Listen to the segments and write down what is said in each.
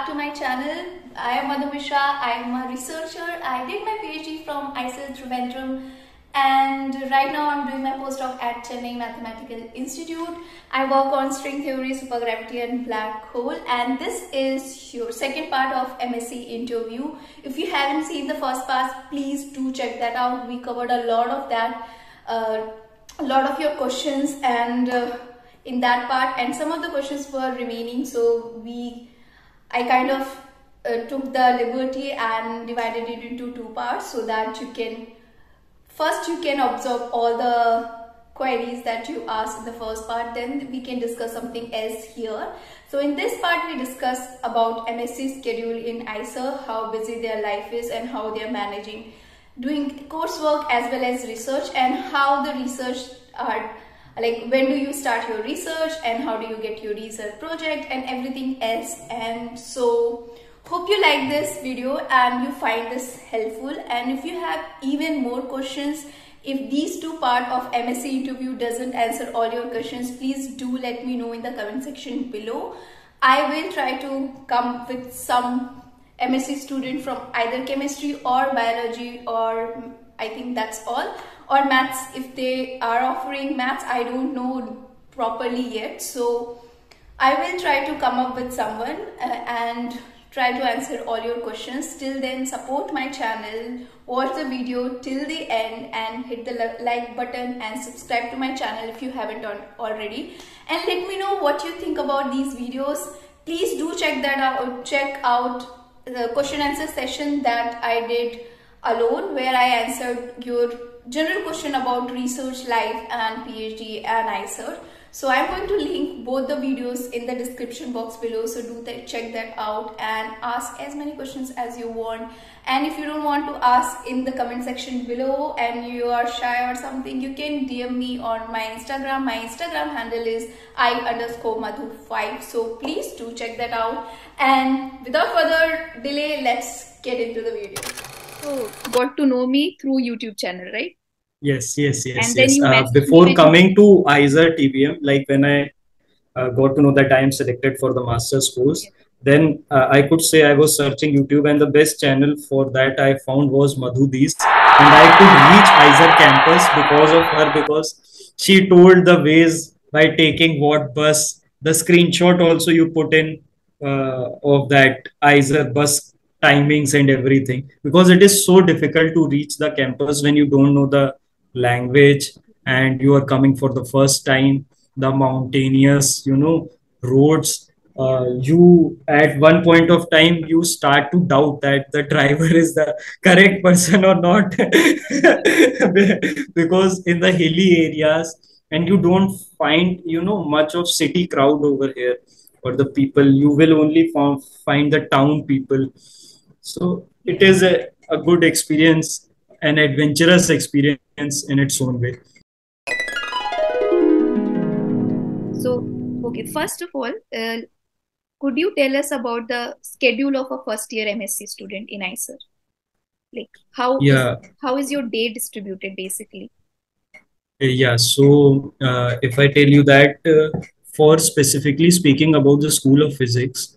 back to my channel. I am Madhu Mishra. I am a researcher. I did my PhD from IISER Trivandrum and right now I'm doing my postdoc at Chennai Mathematical Institute. I work on string theory, supergravity and black hole and this is your second part of MSc interview. If you haven't seen the first part, please do check that out. We covered a lot of that, uh, a lot of your questions and uh, in that part and some of the questions were remaining so we I kind of uh, took the liberty and divided it into two parts so that you can first you can observe all the queries that you asked in the first part then we can discuss something else here. So in this part we discuss about MSc schedule in IISER how busy their life is and how they are managing doing coursework as well as research and how the research are like when do you start your research and how do you get your research project and everything else? And so hope you like this video and you find this helpful. And if you have even more questions if these two part of MSc interview doesn't answer all your questions please do let me know in the comment section below. I will try to come with some MSc student from either chemistry or biology or I think that's all. Or maths if they are offering maths I don't know properly yet. So I will try to come up with someone uh, and try to answer all your questions. Till then support my channel watch the video till the end and hit the like button and subscribe to my channel if you haven't done already. And let me know what you think about these videos. Please do check that out check out the question answer session that I did alone where I answered your general question about research life and PhD and IISER. So I'm going to link both the videos in the description box below. So do check that out and ask as many questions as you want. And if you don't want to ask in the comment section below and you are shy or something, you can DM me on my Instagram. My Instagram handle is i underscore madhu5. So please do check that out. And without further delay, let's get into the video. So got to know me through YouTube channel, right? Yes, yes, yes, yes. Uh, before coming to IISER TVM, like when I uh, got to know that I am selected for the master's course, then uh, I could say I was searching YouTube, and the best channel for that I found was Madhu Dees, and I could reach IISER campus because of her because she told the ways by taking what bus. The screenshot also you put in uh, of that IISER bus timings and everything because it is so difficult to reach the campus when you don't know the language and you are coming for the first time. The mountainous you know roads uh, you at one point of time you start to doubt that the driver is the correct person or not. Because in the hilly areas and you don't find you know much of city crowd over here or the people. You will only find the town people so it is a, a good experience an adventurous experience in its own way. So, okay, first of all, uh, could you tell us about the schedule of a first year MSc student in IISER? Like how yeah. Is, how is your day distributed basically? Yeah, so uh, if I tell you that uh, for specifically speaking about the School of Physics.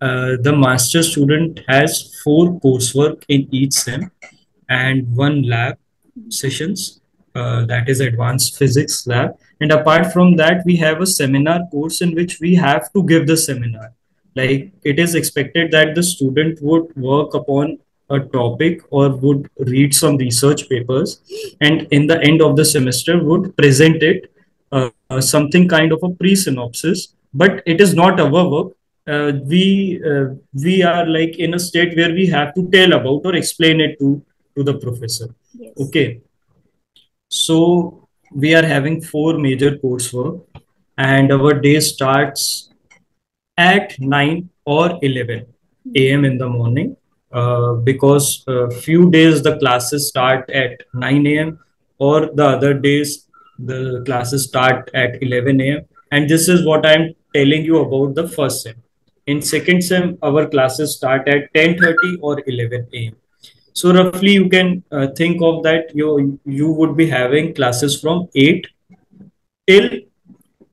Uh, the master student has four coursework in each sem and one lab sessions uh, that is advanced physics lab. And apart from that we have a seminar course in which we have to give the seminar. Like it is expected that the student would work upon a topic or would read some research papers and in the end of the semester would present it uh, uh, something kind of a pre-synopsis. But it is not our work uh, we uh, we are like in a state where we have to tell about or explain it to to the professor. Yes. Okay. So we are having four major coursework and our day starts at 9 or 11 a.m. in the morning uh, because a few days the classes start at 9 a.m. or the other days the classes start at 11 a.m. And this is what I'm telling you about the first sem. In second sem, our classes start at 10.30 or 11 a.m. So roughly you can uh, think of that you you would be having classes from 8 till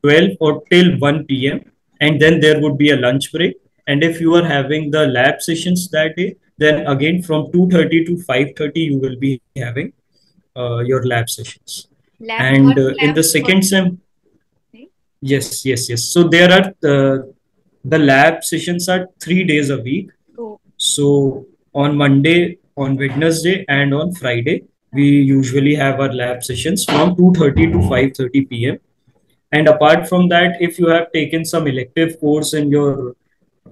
12 or till 1 p.m. and then there would be a lunch break and if you are having the lab sessions that day then again from 2.30 to 5.30 you will be having uh, your lab sessions Lab, and uh, in the second sem yes yes yes so there are uh, the lab sessions are three days a week. Oh, so on monday on wednesday and on friday we usually have our lab sessions from 2.30 to 5.30 p.m and apart from that if you have taken some elective course in your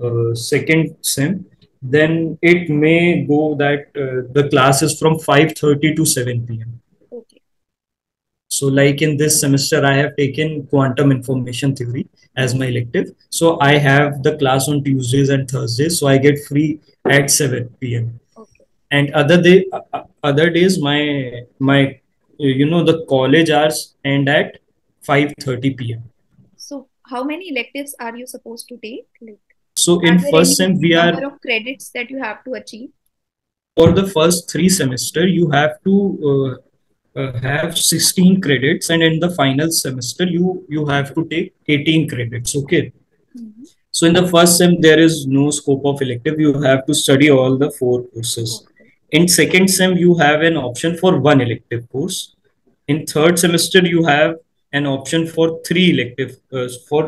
uh, second sem then it may go that uh, the class is from 5.30 to 7 p.m. so like in this semester i have taken quantum information theory as my elective so i have the class on tuesdays and thursdays so i get free at 7 p.m Okay. and other day uh, uh, other days my my you know the college hours end at 5:30 p.m So, how many electives are you supposed to take? Like, so in first sem we are number of credits that you have to achieve? for the first three semester you have to uh, uh, have 16 credits and in the final semester you you have to take 18 credits okay? Mhm. so in the first sem there is no scope of elective you have to study all the four courses. In second sem you have an option for one elective course. In third semester you have an option for three elective uh, for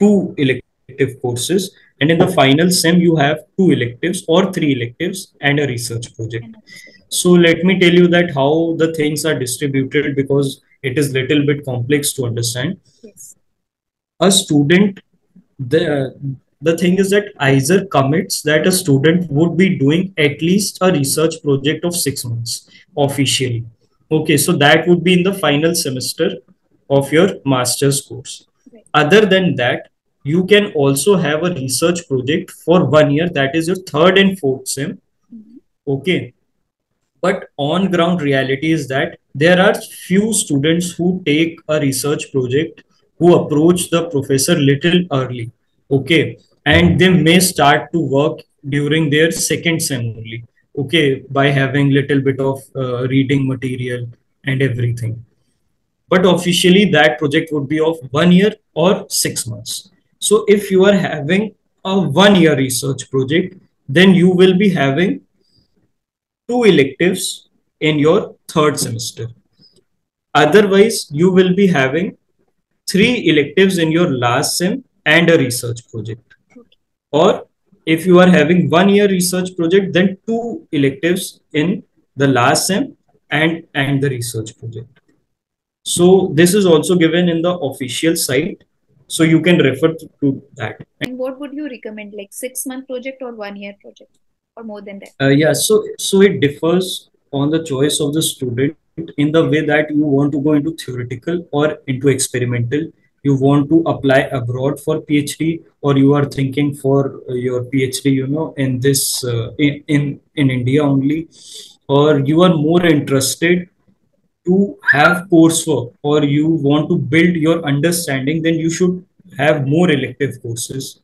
two elective courses. And in the final sem you have two electives or three electives and a research project so let me tell you that how the things are distributed because it is little bit complex to understand Yes. a student the the thing is that IISER commits that a student would be doing at least a research project of six months officially. Okay, so that would be in the final semester of your master's course. Right. Other than that, you can also have a research project for one year, that is your third and fourth sem. Mhm. Okay. But on ground reality is that there are few students who take a research project who approach the professor little early okay? And they may start to work during their second sem only okay? By having little bit of uh, reading material and everything. But officially that project would be of one year or six months. So if you are having a one year research project then you will be having two electives in your third semester. Otherwise you will be having three electives in your last sem and a research project. Or if you are having one year research project then two electives in the last sem and and the research project. So this is also given in the official site. So you can refer to, to that. And what would you recommend, like six month project or one year project, or more than that? Uh, yeah, so so it differs on the choice of the student in the way that you want to go into theoretical or into experimental. You want to apply abroad for PhD, or you are thinking for uh, your PhD, you know, in this uh, in, in in India only, or you are more interested to have coursework, or you want to build your understanding. Then you should have more elective courses.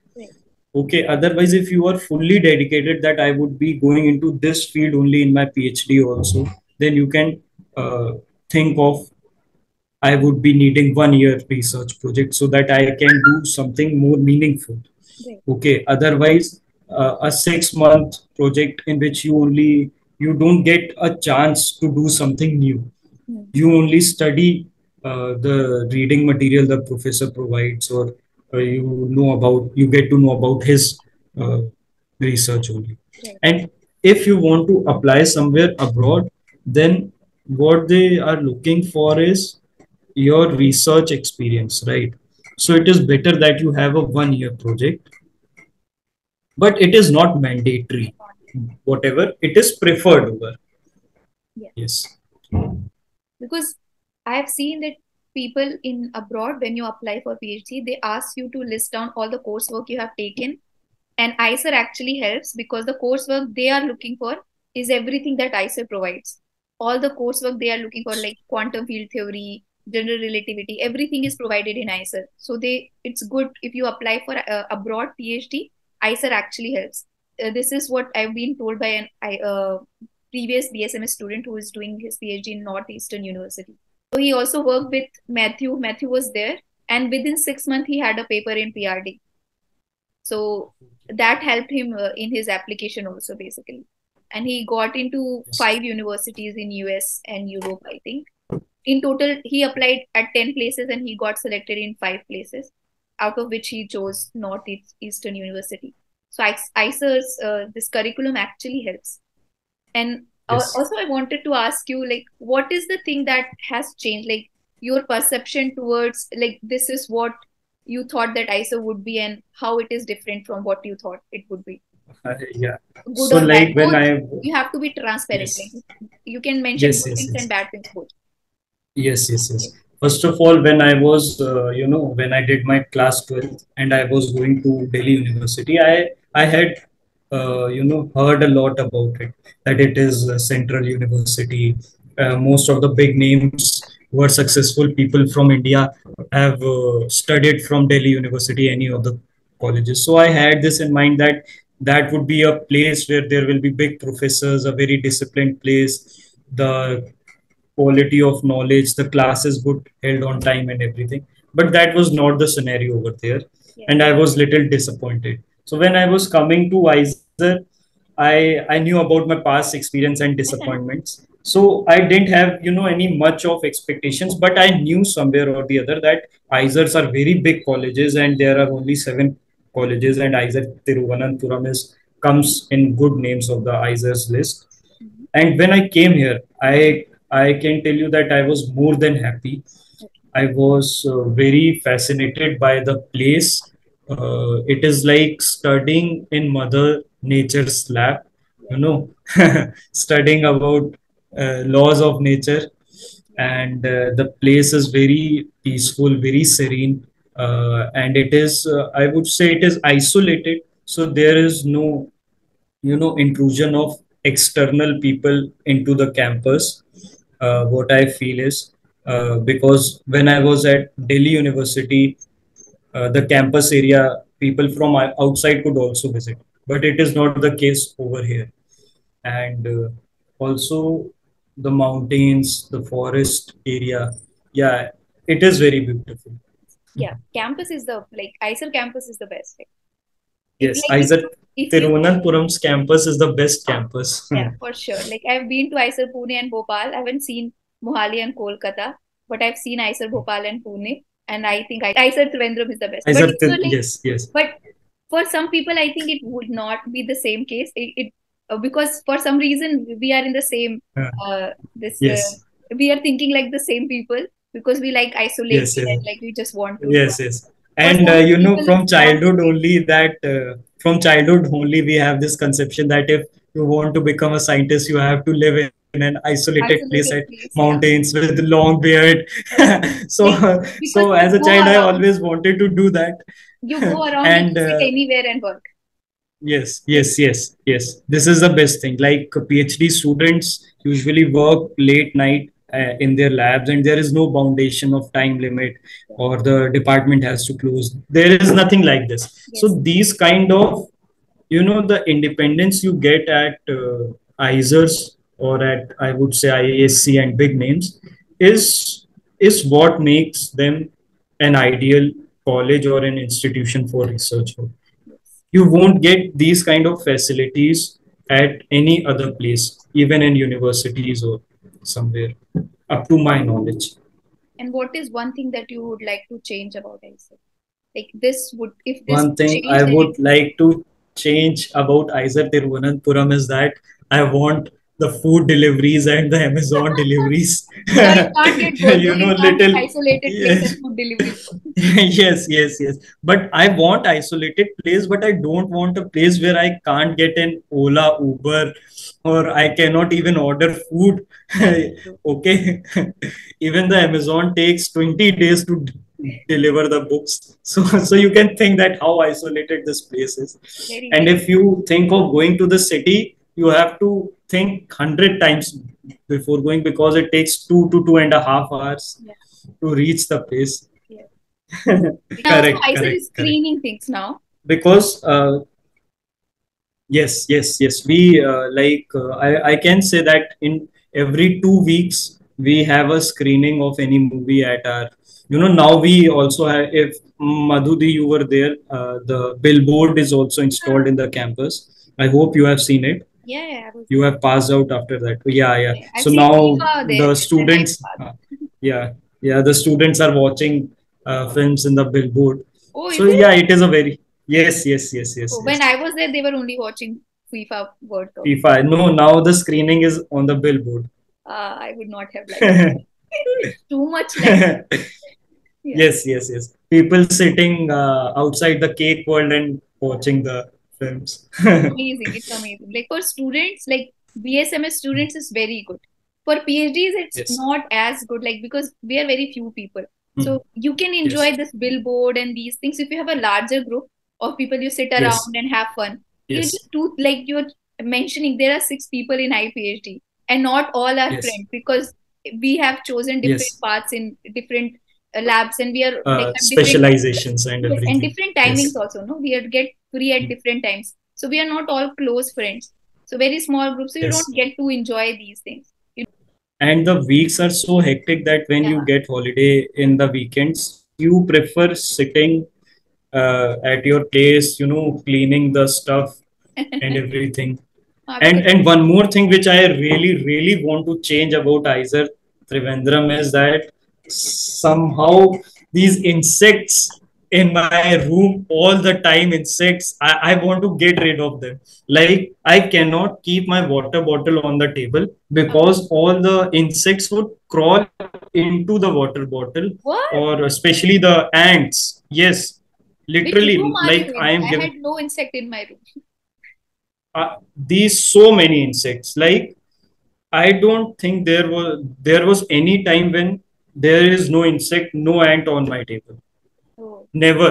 Okay otherwise if you are fully dedicated that i would be going into this field only in my phd also then you can uh, think of i would be needing one year research project so that i can do something more meaningful. Okay otherwise uh, a six month project in which you only you don't get a chance to do something new. Hmm. you only study uh, the reading material the professor provides or you know about you get to know about his uh, research only. Right. and if you want to apply somewhere abroad then what they are looking for is your research experience right? So it is better that you have a one year project but it is not mandatory. Whatever it is preferred over. Yeah. yes. Because I have seen that people in abroad, when you apply for PhD, they ask you to list down all the coursework you have taken. And IISER actually helps because the coursework they are looking for is everything that IISER provides. All the coursework they are looking for, like quantum field theory, general relativity, everything is provided in IISER. So they, it's good if you apply for a abroad PhD. IISER actually helps. Uh, this is what I've been told by an I, uh, previous BSMS student who is doing his PhD in Northeastern University. So he also worked with Matthew. Matthew was there, and within six months he had a paper in PRD. So that helped him uh, in his application also, basically. And he got into five universities in US and Europe, I think. In total, he applied at 10 places and he got selected in five places, out of which he chose Northeastern University. So IISER's, uh, this curriculum actually helps. And yes. also, I wanted to ask you, like, what is the thing that has changed? Like, your perception towards, like, this is what you thought that IISER would be and how it is different from what you thought it would be? Uh, yeah. Good so, like, when I. You have to be transparent. Yes. Like, you can mention yes, good yes, things and bad things both. Yes, yes, yes. First of all, when I was, uh, you know, when I did my class 12 and I was going to Delhi University, I, I had uh, you know heard a lot about it that it is a central university. Uh, most of the big names were successful people from india have uh, studied from delhi university any of the colleges. So i had this in mind that that would be a place where there will be big professors a very disciplined place. The quality of knowledge the classes would held on time and everything. But that was not the scenario over there. Yeah. and i was little disappointed so when I was coming to IISER, I I knew about my past experience and disappointments. So I didn't have you know any much of expectations, but I knew somewhere or the other that IISERs are very big colleges and there are only seven colleges and IISER Thiruvananthapuram is comes in good names of the IISERs list. And when I came here, I I can tell you that I was more than happy. I was uh, very fascinated by the place uh, it is like studying in mother nature's lab you know studying about uh, laws of nature. And uh, the place is very peaceful very serene. Uh, and it is uh, i would say it is isolated. So there is no you know intrusion of external people into the campus. Uh, what i feel is because when i was at delhi university uh, the campus area, people from outside could also visit. But it is not the case over here. And uh, also the mountains, the forest area. Yeah, it is very beautiful. Yeah, campus is the like IISER campus is the best. Like, yes, like IISER Thiruvananthapuram's campus is the best campus. yeah, for sure. Like I've been to IISER Pune and Bhopal. I haven't seen Mohali and Kolkata, but I've seen IISER Bhopal and Pune and I think I, IISER Trivandrum is the best. I but like, yes, yes. But for some people, I think it would not be the same case. It, it uh, because for some reason we are in the same uh, this yes. Uh, we are thinking like the same people because we like isolation yes, yes. and like we just want to. Yes, yes. And uh, you know, from childhood only that uh, from childhood only we have this conception that if you want to become a scientist, you have to live in in an isolated, isolated place at place, mountains yeah. with long beard. So because so as a child around, i always wanted to do that. You go around and uh, anywhere and work. Yes yes yes yes. This is the best thing. Like phd students usually work late night uh, in their labs and there is no foundation of time limit or the department has to close. There is nothing like this. Yes. so these kind of you know the independence you get at uh, IISERs or at I would say IISc and big names is is what makes them an ideal college or an institution for research. You won't get these kind of facilities at any other place, even in universities or somewhere, up to my knowledge. And what is one thing that you would like to change about IISER? Like this would, if this one thing I would like to change about IISER Thiruvananthapuram is that I want the food deliveries and the Amazon deliveries. you know, little isolated yes. food deliveries. yes, yes, yes. But I want isolated place, but I don't want a place where I can't get an Ola, Uber, or I cannot even order food. okay, even the Amazon takes twenty days to deliver the books so so you can think that how isolated this place is Very and if you think of going to the city you have to think 100 times before going because it takes two to two and a half hours yeah. to reach the place yeah. correct, now, correct, screening correct. things now because uh, yes yes yes we uh, like uh, I, I can say that in every two weeks we have a screening of any movie at our you know now we also have if madhudi you were there uh, the billboard is also installed in the campus i hope you have seen it Yeah, yeah. You have passed out after that yeah yeah I've so now the students uh, yeah yeah the students are watching uh, films in the billboard Oh, so it? yeah it is a very yes yes yes yes, Oh, yes. when I was there, they were only watching FIFA World Cup. FIFA. No, now the screening is on the billboard. Uh, I would not have liked it. Too much like Yes, yes, yes. People sitting uh, outside the cake world and watching the films. amazing. It's amazing. Like for students, like BSMS students is very good. For PhDs, it's Yes. not as good, like because we are very few people. Hmm. So you can enjoy this billboard and these things if you have a larger group of people you sit Yes. around and have fun. You Yes, just do like you're mentioning there are six people in IPhD and not all are Yes. friends because we have chosen different Yes. paths in different labs and we are uh, like specializations and Yes, and different timings Yes. also, no? We are get free at Mm. different times. So we are not all close friends. So very small groups, so you Yes. don't get to enjoy these things. you And the weeks are so hectic that when you get holiday in the weekends, you prefer sitting uh, at your place, you know, cleaning the stuff and everything. Uh, And and one more thing which I really really want to change about IISER Trivandrum is that somehow these insects in my room all the time insects I, I want to get rid of them like I cannot keep my water bottle on the table because all the insects would crawl into the water bottle what? or especially the ants yes literally room are you like? I am I had no insect in my room. uh, these so many insects like i don't think there was there was any time when there is no insect no ant on my table Oh, never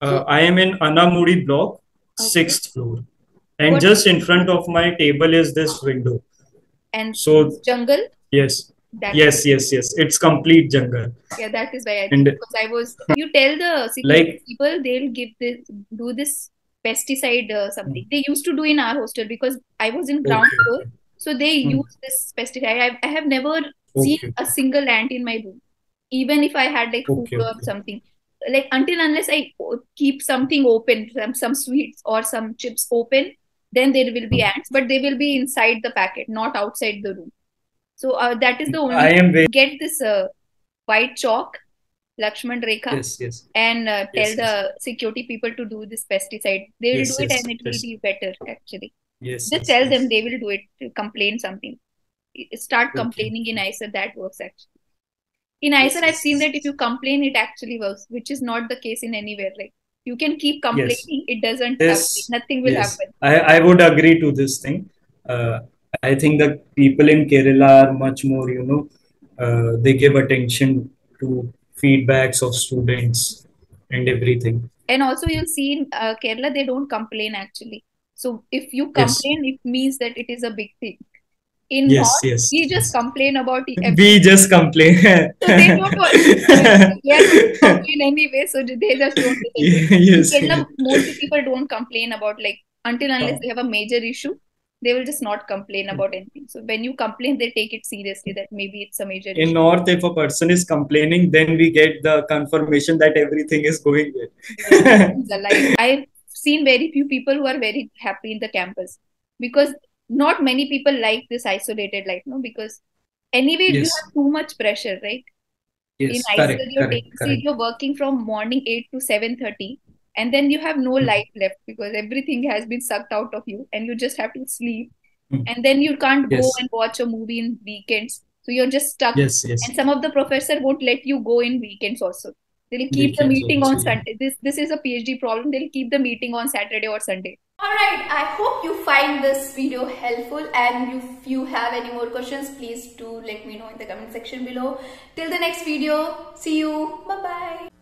uh, i am in anamudi block Okay. sixth floor and What- just in front of my table is this window and so jungle? yes That yes yes yes it's complete jungle yeah, that is why I And- because I was you tell the Like- people they'll give this do this pesticide uh, something. Hmm. They used to do in our hostel because I was in ground Okay, floor. So they Hmm. use this pesticide. I, I have never seen Okay. a single ant in my room, even if I had like food or something. Like until unless I keep something open, some some sweets or some chips open, then there will be ants, but they will be inside the packet, not outside the room. So uh, that is the only i am very get this uh, white chalk, Lakshman Rekha, yes yes and uh, tell Yes, the security people to do this pesticide. They will Yes, do it yes, and it will be better actually. yes Just yes, tell yes. them they will do it. Complain something. Start complaining in IISER. That works actually. In IISER, I've yes, seen that if you complain, it actually works, which is not the case in anywhere. Like you can keep complaining, it doesn't Yes. happen. Nothing will Yes, happen. I, I would agree to this thing. Uh, I think the people in Kerala are much more, you know, uh, they give attention to feedbacks of students and everything. And also, you'll see in uh, Kerala, they don't complain actually. So if you Yes. complain, it means that it is a big thing. In Yes, North, yes. we just complain about it. We just complain. So they don't want they are going to complain anyway, so they just don't listen to it. Yes. Kerala, mostly people don't complain about like until oh. unless they have a major issue, they will just not complain about anything. So when you complain, they take it seriously that maybe it's a major In issue. North, if a person is complaining, then we get the confirmation that everything is going well. I've seen very few people who are very happy in the campus because not many people like this isolated life, no? Because anyway, you have too much pressure, right? Yes, ICL, correct, you're correct, correct. you're working from morning 8 to 7.30 and then you have no Hmm. life left because everything has been sucked out of you and you just have to sleep Hmm. and then you can't go and watch a movie in weekends so you're just stuck Yes, yes. and some of the professor won't let you go in weekends also they'll keep the Weekends meeting on yeah. sunday this this is a phd problem they'll keep the meeting on saturday or sunday Alright, I hope you find this video helpful and if you have any more questions, please do let me know in the comment section below. Till the next video, see you. Bye bye.